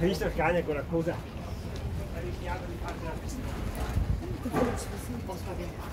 Hai visto il cane la cosa? Un po' spaventato.